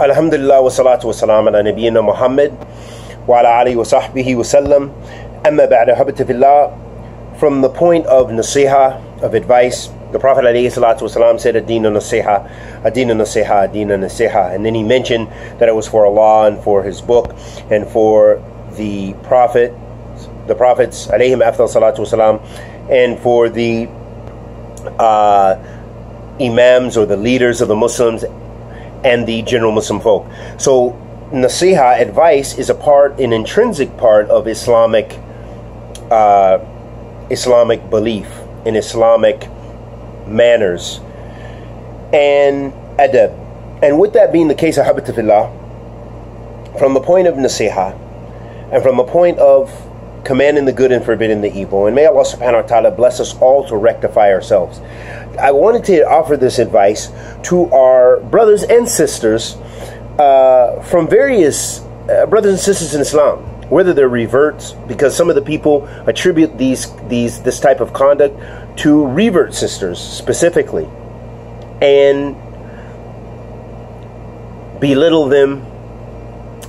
الحمد لله والصلاة والسلام على نبينا محمد وعلى آله وصحبه وسلم أما بعد حبت في الله from the point of nasiha, of advice, the Prophet ﷺ said, Adina nasiha, Adina nasiha, Adina nasiha. And then he mentioned that it was for Allah and for His book and for the Prophet, the Prophets, alayhim afdal salatu wasalam, and for the uh, Imams or the leaders of the Muslims and the general Muslim folk. So, nasiha, advice, is a part, an intrinsic part of Islamic. Uh, Islamic belief, in Islamic manners, and adab. And with that being the case, ahabatafillah, from the point of nasiha, and from the point of commanding the good and forbidding the evil, and may Allah subhanahu wa ta'ala bless us all to rectify ourselves. I wanted to offer this advice to our brothers and sisters uh, from various uh, brothers and sisters in Islam whether they're reverts, because some of the people attribute these these this type of conduct to revert sisters specifically, and belittle them.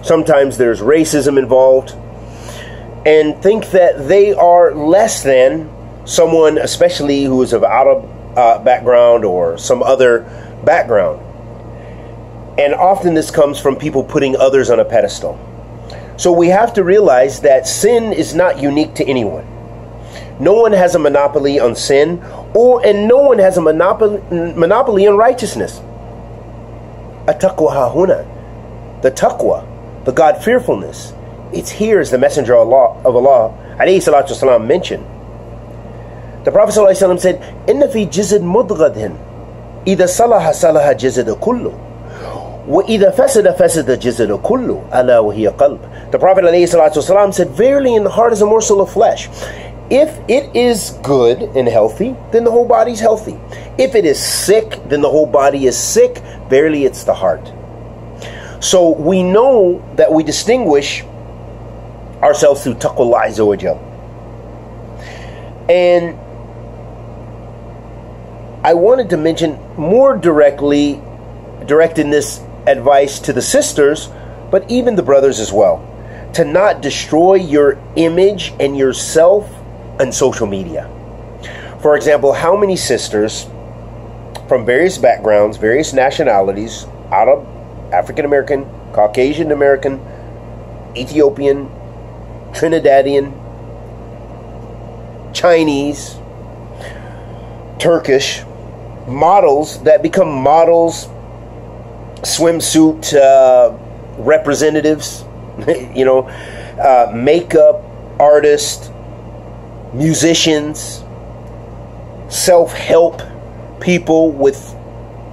Sometimes there's racism involved, and think that they are less than someone, especially who is of Arab uh, background or some other background. And often this comes from people putting others on a pedestal. So we have to realize that sin is not unique to anyone. No one has a monopoly on sin, or and no one has a monopoly monopoly on righteousness. Ataqwa huna, the taqwa, the God fearfulness It's here as the Messenger of Allah, of Allah alayhi salatu wasalam, mentioned. The Prophet ﷺ said, "Inna fi jizd mudghadhin, إذا صلح صلح جزد كله." وإذا فسد فسد الجسد كله ألا وهي قلب The Prophet ﷺ said, Verily in the heart is a morsel of flesh. If it is good and healthy, then the whole body is healthy. If it is sick, then the whole body is sick. Verily it's the heart. So we know that we distinguish ourselves through taqwa azawajal. And I wanted to mention more directly, directing this advice to the sisters, but even the brothers as well, to not destroy your image and yourself on social media. For example, how many sisters from various backgrounds, various nationalities, Arab, African American, Caucasian American, Ethiopian, Trinidadian, Chinese, Turkish models that become models swimsuit uh, representatives, you know, uh, makeup artists, musicians, self help people with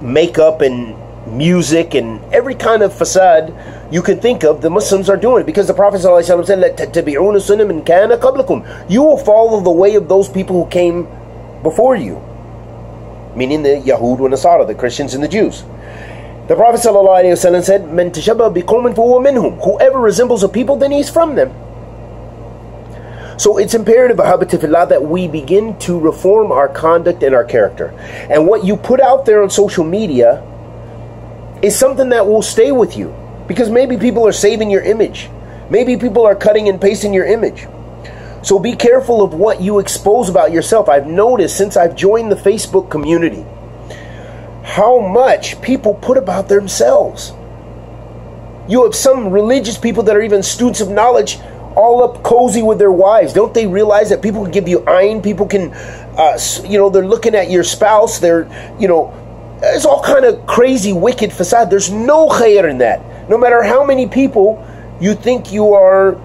makeup and music and every kind of facade you can think of, the Muslims are doing it because the Prophet said, You will follow the way of those people who came before you, meaning the Yahud and Nasara, the Christians and the Jews. The Prophet said, "Men minhum." Whoever resembles a people, then he's from them. So it's imperative, ahabatifillah, that we begin to reform our conduct and our character. And what you put out there on social media is something that will stay with you. Because maybe people are saving your image. Maybe people are cutting and pasting your image. So be careful of what you expose about yourself. I've noticed since I've joined the Facebook community how much people put about themselves. You have some religious people that are even students of knowledge all up cozy with their wives. Don't they realize that people can give you ayn? People can, uh, you know, they're looking at your spouse. They're, you know, it's all kind of crazy, wicked facade. There's no khair in that. No matter how many people you think you are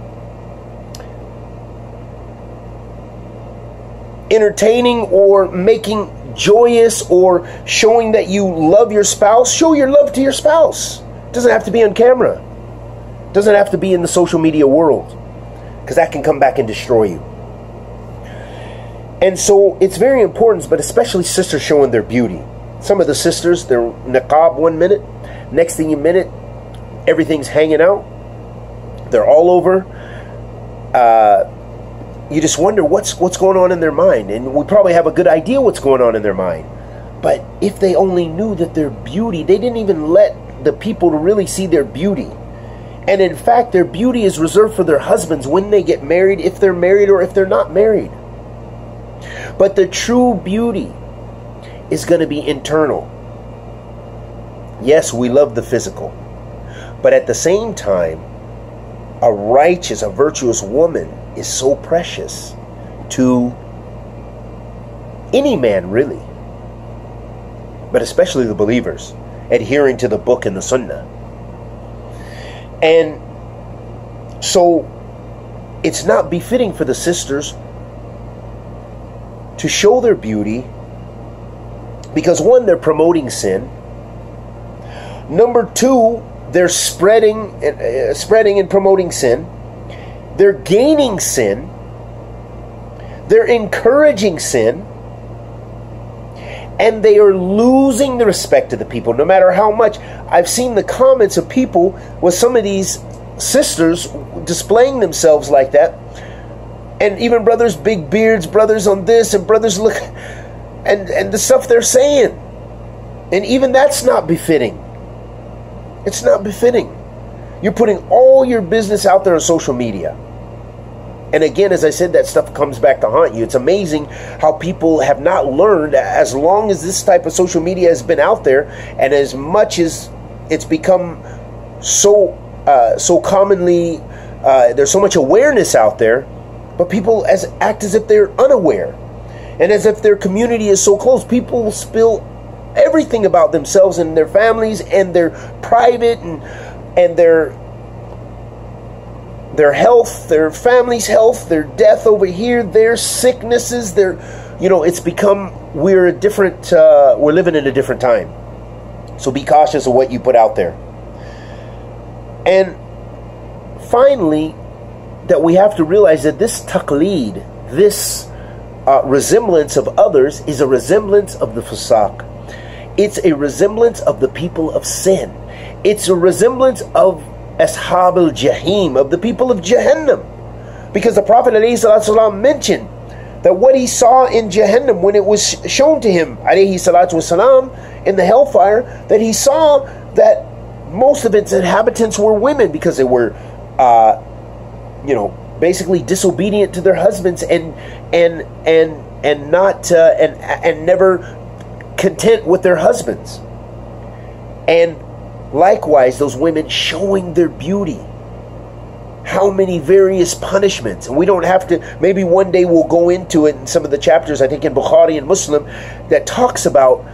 entertaining or making joyous or showing that you love your spouse, show your love to your spouse. It doesn't have to be on camera. It doesn't have to be in the social media world. Because that can come back and destroy you. And so it's very important, but especially sisters showing their beauty. Some of the sisters, they're niqab one minute, next thing you minute, everything's hanging out. They're all over. Uh, you just wonder what's what's going on in their mind and we probably have a good idea what's going on in their mind but if they only knew that their beauty they didn't even let the people to really see their beauty. And in fact, their beauty is reserved for their husbands when they get married, if they're married or if they're not married. But the true beauty is going to be internal. Yes, we love the physical. But at the same time, a righteous, a virtuous woman is so precious to any man, really. But especially the believers, adhering to the book and the sunnah. And so it's not befitting for the sisters to show their beauty because one, they're promoting sin. Number two, they're spreading, uh, spreading and promoting sin. They're gaining sin. They're encouraging sin. And they are losing the respect of the people, no matter how much. I've seen the comments of people with some of these sisters displaying themselves like that. And even brothers, big beards, brothers on this, and brothers look, and, and the stuff they're saying. And even that's not befitting. It's not befitting. You're putting all your business out there on social media. And again, as I said, that stuff comes back to haunt you. It's amazing how people have not learned, as long as this type of social media has been out there, and as much as it's become so uh, so commonly, uh, there's so much awareness out there, but people as act as if they're unaware, and as if their community is so close. People spill everything about themselves and their families and their private and and their their health, their family's health, their death over here, their sicknesses, their you know, it's become we're a different uh, we're living in a different time. So be cautious of what you put out there. And finally, that we have to realize that this taqleed, this uh, resemblance of others, is a resemblance of the fusaq. It's a resemblance of the people of sin. It's a resemblance of Ashab al Jahim, of the people of Jahannam. Because the Prophet ﷺ mentioned that what he saw in Jahannam when it was shown to him والسلام, in the hellfire, that he saw that most of its inhabitants were women because they were, uh, you know, basically disobedient to their husbands and and and and not uh, and and never content with their husbands. And likewise, those women showing their beauty. How many various punishments. And we don't have to, maybe one day we'll go into it in some of the chapters, I think in Bukhari and Muslim, that talks about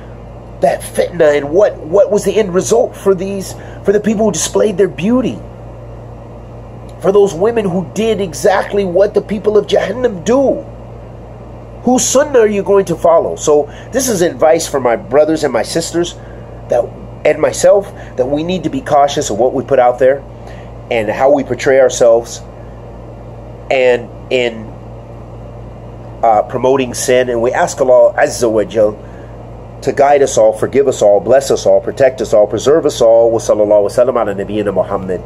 that fitna and what, what was the end result for these, for the people who displayed their beauty. For those women who did exactly what the people of Jahannam do Whose sunnah are you going to follow? So this is advice for my brothers and my sisters that and myself that we need to be cautious of what we put out there and how we portray ourselves and in uh, promoting sin and we ask Allah Azza wa Jal to guide us all, forgive us all, bless us all, protect us all, preserve us all. Wa sallallahu wa sallam ala nabiyyina Muhammad.